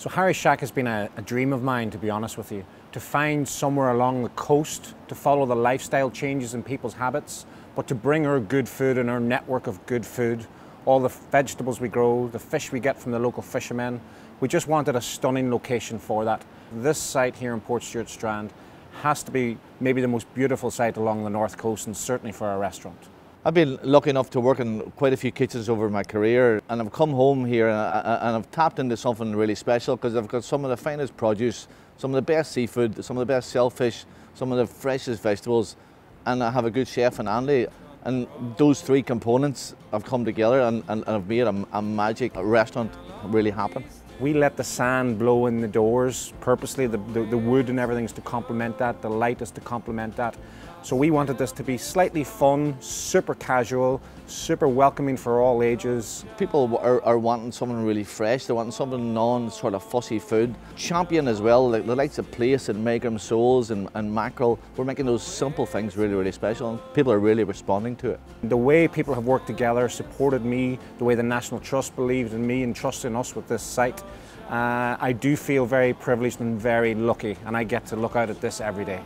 So Harry Shack has been a, a, dream of mine, to be honest with you, to find somewhere along the coast to follow the lifestyle changes in people's habits, but to bring our good food and our network of good food, all the vegetables we grow, the fish we get from the local fishermen. We just wanted a stunning location for that. This site here in Portstewart Strand has to be maybe the most beautiful site along the north coast and certainly for a restaurant. I've been lucky enough to work in quite a few kitchens over my career and I've come home here and, I, have tapped into something really special because I've got some of the finest produce, some of the best seafood, some of the best shellfish, some of the freshest vegetables and I have a good chef in Andy and those three components have come together and, and, and have made a, a magic restaurant really happen. We let the sand blow in the doors purposely, the, the, the wood and everything is to complement that, the light is to complement that. So we wanted this to be slightly fun, super casual, super welcoming for all ages. People are, are wanting something really fresh, they're wanting something non sort of fussy food. Champion as well, like the likes of Plaice and Megrim soles and, and mackerel, we're making those simple things really, really special and people are really responding to it. The way people have worked together, supported me, the way the National Trust believed in me and trusted in us with this site, uh, I do feel very privileged and very lucky and I get to look out at this every day.